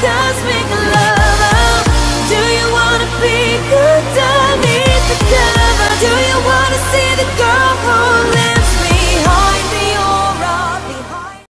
Cosmic lover. Do you wanna be?